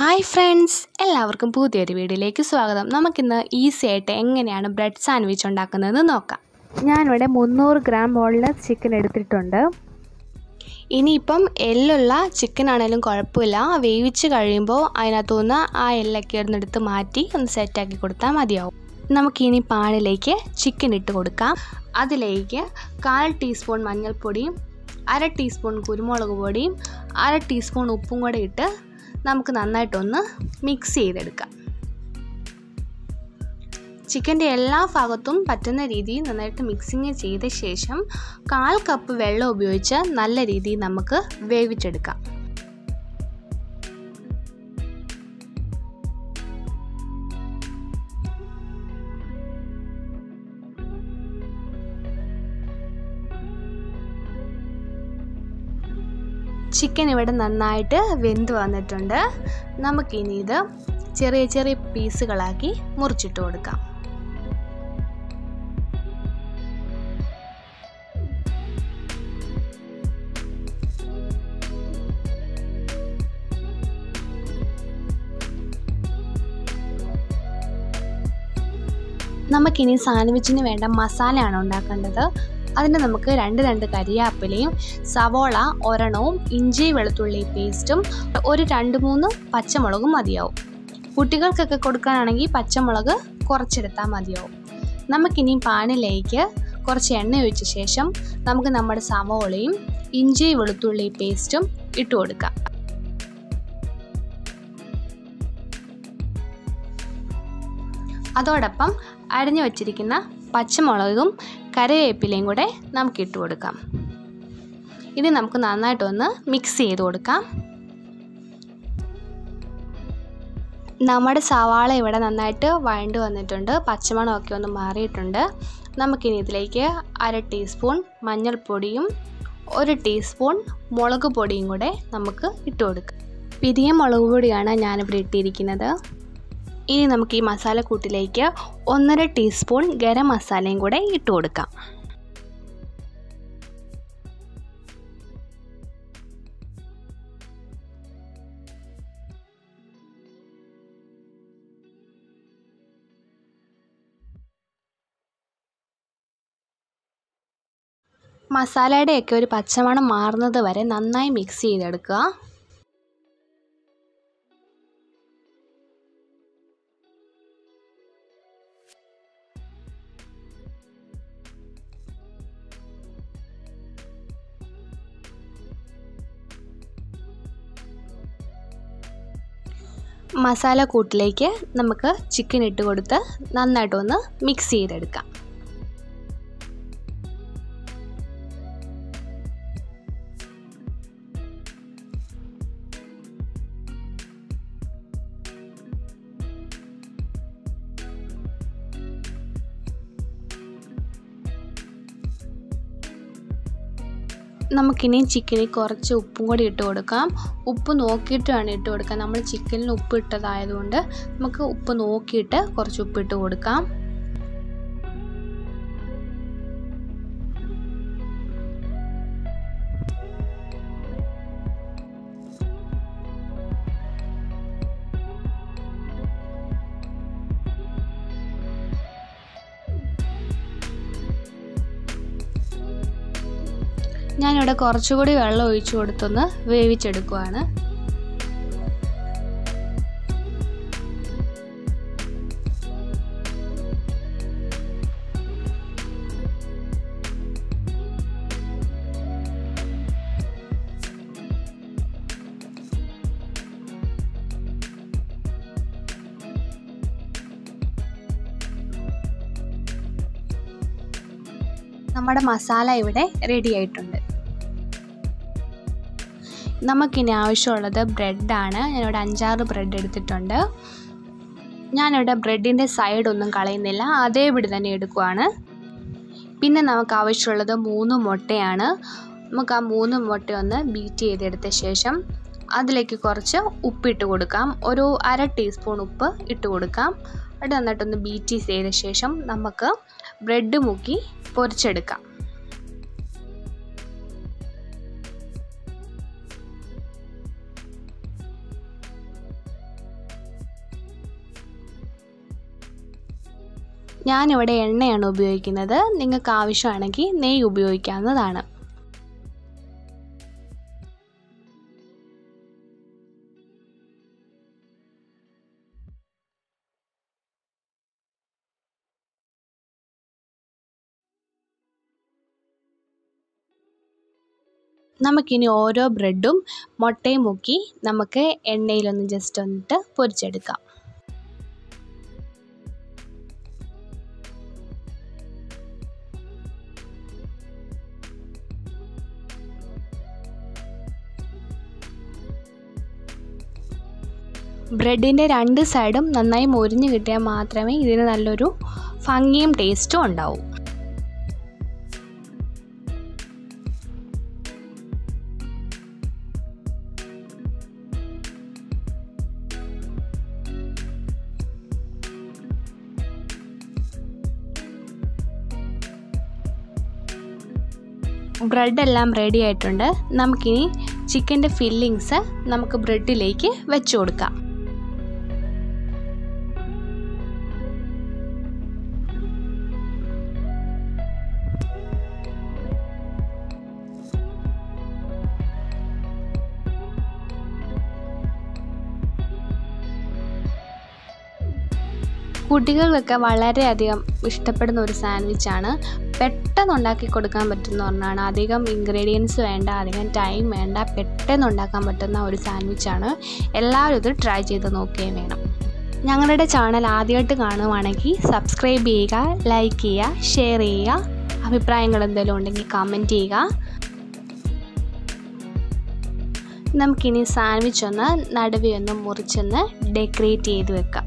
Hi friends എല്ലാവർക്കും പുതിയൊരു വീഡിയോയിലേക്ക് സ്വാഗതം. നമുക്കിന്ന് ഈസി ആയിട്ട് എങ്ങനെയാണ് ബ്രെഡ് സാൻഡ്വിച്ച് ഉണ്ടാക്കുന്നതെന്ന് നോക്കാം. ഞാനിവിടെ മുന്നൂറ് ഗ്രാം ബോൺലെസ് ചിക്കൻ എടുത്തിട്ടുണ്ട്. ഇനിയിപ്പം എല്ലുള്ള ചിക്കൻ ആണെങ്കിലും കുഴപ്പമില്ല. വേവിച്ച് കഴിയുമ്പോൾ അതിനകത്തുനിന്ന് ആ എല്ലൊക്കെ ഒന്നെടുത്ത് മാറ്റി ഒന്ന് സെറ്റാക്കി കൊടുത്താൽ മതിയാവും. നമുക്കിനി പാനിലേക്ക് ചിക്കൻ ഇട്ട് കൊടുക്കാം. അതിലേക്ക് കാൽ ടീസ്പൂൺ മഞ്ഞൾപ്പൊടിയും അര ടീസ്പൂൺ കുരുമുളക് പൊടിയും അര ടീസ്പൂൺ ഉപ്പും കൂടെ ഇട്ട് നമുക്ക് നന്നായിട്ടൊന്ന് മിക്സ് ചെയ്തെടുക്കാം. ചിക്കന്റെ എല്ലാ ഭാഗത്തും പറ്റുന്ന രീതിയിൽ നന്നായിട്ട് മിക്സിങ് ചെയ്ത ശേഷം കാൽ കപ്പ് വെള്ളം ഉപയോഗിച്ച് നല്ല രീതിയിൽ നമുക്ക് വേവിച്ചെടുക്കാം. ചിക്കൻ ഇവിടെ നന്നായിട്ട് വെന്ത് വന്നിട്ടുണ്ട്. നമുക്കിനി ഇത് ചെറിയ ചെറിയ പീസുകളാക്കി മുറിച്ചിട്ട് കൊടുക്കാം. നമുക്കിനി സാൻഡ്വിച്ചിന് വേണ്ട മസാലയാണ് ഉണ്ടാക്കേണ്ടത്. അതിന് നമുക്ക് രണ്ട് രണ്ട് കരിയാപ്പിലയും സവോള ഒരെണ്ണവും ഇഞ്ചി വെളുത്തുള്ളി പേസ്റ്റും ഒരു രണ്ട് മൂന്ന് പച്ചമുളകും മതിയാവും. കുട്ടികൾക്കൊക്കെ കൊടുക്കാനാണെങ്കിൽ പച്ചമുളക് കുറച്ചെടുത്താൽ മതിയാവും. നമുക്കിനി പാനിലേക്ക് കുറച്ച് എണ്ണ ഒഴിച്ച ശേഷം നമുക്ക് നമ്മുടെ സവോളയും ഇഞ്ചി വെളുത്തുള്ളി പേസ്റ്റും ഇട്ട് കൊടുക്കാം. അതോടൊപ്പം അരിഞ്ഞു വച്ചിരിക്കുന്ന പച്ചമുളകും കറിവേപ്പിലയും കൂടെ നമുക്ക് ഇട്ട് കൊടുക്കാം. ഇനി നമുക്ക് നന്നായിട്ടൊന്ന് മിക്സ് ചെയ്ത് കൊടുക്കാം. നമ്മുടെ സവാള ഇവിടെ നന്നായിട്ട് വഴണ്ട് വന്നിട്ടുണ്ട്. പച്ചമണമൊക്കെ ഒന്ന് മാറിയിട്ടുണ്ട്. നമുക്കിനി ഇതിലേക്ക് അര ടീസ്പൂൺ മഞ്ഞൾപ്പൊടിയും ഒരു ടീസ്പൂൺ മുളക് പൊടിയും കൂടെ നമുക്ക് ഇട്ട് കൊടുക്കാം. പിരിയ മുളക് പൊടിയാണ് ഞാനിവിടെ ഇട്ടിരിക്കുന്നത്. ഇനി നമുക്ക് ഈ മസാലക്കൂട്ടിലേക്ക് ഒന്നര ടീസ്പൂൺ ഗരം മസാലയും കൂടെ ഇട്ട് കൊടുക്കാം. മസാലയുടെയൊക്കെ ഒരു പച്ചമണം മാറുന്നത് വരെ നന്നായി മിക്സ് ചെയ്തെടുക്കുക. മസാല കൂട്ടിലേക്ക് നമുക്ക് ചിക്കൻ ഇട്ട് കൊടുത്ത് നന്നായിട്ടൊന്ന് മിക്സ് ചെയ്തെടുക്കാം. നമുക്കിനി ചിക്കനിൽ കുറച്ച് ഉപ്പും കൂടി ഇട്ട് കൊടുക്കാം. ഉപ്പ് നോക്കിയിട്ട് വേണം ഇട്ട് കൊടുക്കാൻ നമ്മൾ ചിക്കനിൽ ഉപ്പ് ഇട്ടതായതുകൊണ്ട് നമുക്ക് ഉപ്പ് നോക്കിയിട്ട് കുറച്ച് ഉപ്പ് ഇട്ട് കൊടുക്കാം. ഞാനിവിടെ കുറച്ചുകൂടി വെള്ളം ഒഴിച്ചു കൊടുത്തൊന്ന് വേവിച്ചെടുക്കുവാണ്. നമ്മുടെ മസാല ഇവിടെ റെഡി ആയിട്ടുണ്ട്. നമുക്കിനി ആവശ്യമുള്ളത് ബ്രെഡാണ് ഞാനിവിടെ അഞ്ചാറ് ബ്രെഡ് എടുത്തിട്ടുണ്ട്. ഞാനിവിടെ ബ്രെഡിന്റെ സൈഡൊന്നും കളയുന്നില്ല. അതേ അതേപടി തന്നെ എടുക്കുവാണ്. പിന്നെ നമുക്ക് ആവശ്യമുള്ളത് മൂന്ന് മുട്ടയാണ്. നമുക്ക് ആ മൂന്ന് മുട്ട ഒന്ന് ബീറ്റ് ചെയ്തെടുത്ത ശേഷം അതിലേക്ക് കുറച്ച് ഉപ്പിട്ട് കൊടുക്കാം. ഒരു അര ടീസ്പൂൺ ഉപ്പ് ഇട്ട് കൊടുക്കാം. അത് നന്നായിട്ടൊന്ന് ബീറ്റ് ചെയ്ത ശേഷം നമുക്ക് ബ്രെഡ് മുക്കി പൊരിച്ചെടുക്കാം. ഞാനിവിടെ എണ്ണയാണ് ഉപയോഗിക്കുന്നത്. നിങ്ങൾക്ക് ആവശ്യമാണെങ്കിൽ നെയ്യ് ഉപയോഗിക്കാവുന്നതാണ്. നമുക്കിനി ഓരോ ബ്രെഡും മുട്ടയും മുക്കി നമുക്ക് എണ്ണയിലൊന്ന് ജസ്റ്റ് ഒന്നിട്ട് പൊരിച്ചെടുക്കാം. ബ്രെഡിന്റെ രണ്ട് സൈഡും നന്നായി മൊരിഞ്ഞ് കിട്ടിയാൽ മാത്രമേ ഇതിന് നല്ലൊരു ഭംഗിയും ടേസ്റ്റും ഉണ്ടാവൂ. ബ്രെഡ് എല്ലാം റെഡി ആയിട്ടുണ്ട്. നമുക്കിനി ചിക്കന്റെ ഫില്ലിങ്സ് നമുക്ക് ബ്രെഡിലേക്ക് വെച്ച് കൊടുക്കാം. കുട്ടികൾക്കൊക്കെ വളരെയധികം ഇഷ്ടപ്പെടുന്ന ഒരു സാൻഡ്വിച്ചാണ് പെട്ടെന്ന് ഉണ്ടാക്കി കൊടുക്കാൻ പറ്റുന്ന ഒന്നാണ്. അധികം ഇൻഗ്രീഡിയൻസ് വേണ്ട അധികം ടൈം വേണ്ട പെട്ടെന്ന് ഉണ്ടാക്കാൻ പറ്റുന്ന ഒരു സാൻഡ്വിച്ചാണ് എല്ലാവരും ഇത് ട്രൈ ചെയ്ത് നോക്കുകയും വേണം. ഞങ്ങളുടെ ചാനൽ ആദ്യമായിട്ട് കാണുവാണെങ്കിൽ സബ്സ്ക്രൈബ് ചെയ്യുക ലൈക്ക് ചെയ്യുക ഷെയർ ചെയ്യുക. അഭിപ്രായങ്ങൾ എന്തെങ്കിലും ഉണ്ടെങ്കിൽ കമന്റ് ചെയ്യുക. നമുക്കിനി സാൻഡ്വിച്ച് ഒന്ന് നടുവി ഒന്ന് മുറിച്ചൊന്ന് ഡെക്കറേറ്റ് ചെയ്ത് വെക്കാം.